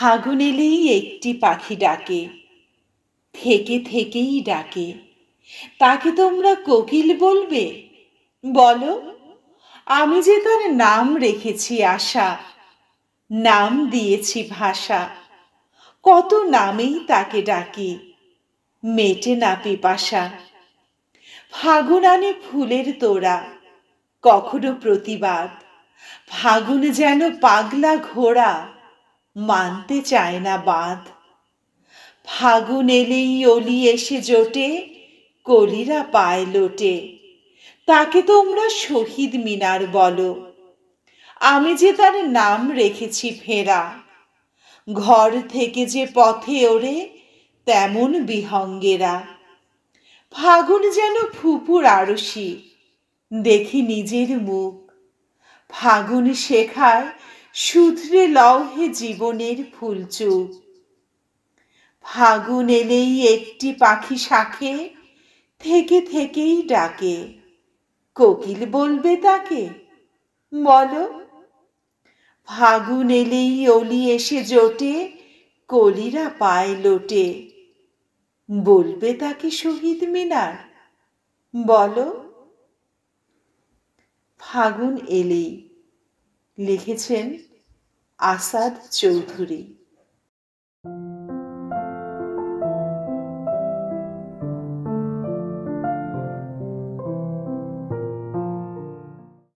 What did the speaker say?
ফাগুন এলেই একটি পাখি ডাকে, থেকে থেকেই ডাকে। তাকে তোমরা কোকিল বলবে? বলো, আমি যে তার নাম রেখেছি আশা, নাম দিয়েছি ভাষা, কত নামেই তাকে ডাকি, মেটে না পিপাসা। ফাগুন আনে ফুলের তোড়া, কখনো প্রতিবাদ, ফাগুন যেন পাগলা ঘোড়া। মানতে চায় না বাঁধ। ফাগুন এলেই অলি এসে জোটে, কলিরা পায় লোটে। তাকে তোমরা শহীদ মিনার বলো। আমি যে তার নাম রেখেছি ফেরা। ঘর থেকে যে পথে ওরে তেমন বিহঙ্গেরা। ফাগুন যেন ফুপুর আরশি দেখি নিজের মুখ। ফাগুন শেখায় শুধরে লওহে জীবনের ফুলচুক। ফাগুন এলেই একটি পাখি শাখে, থেকে থেকেই ডাকে। কোকিল বলবে তাকে, বলো। ফাগুন এলেই অলি এসে জোটে, কলিরা পায় লোটে। বলবে তাকে শহীদ মিনার, বলো। ফাগুন এলেই, লিখেছেন আসাদ চৌধুরী।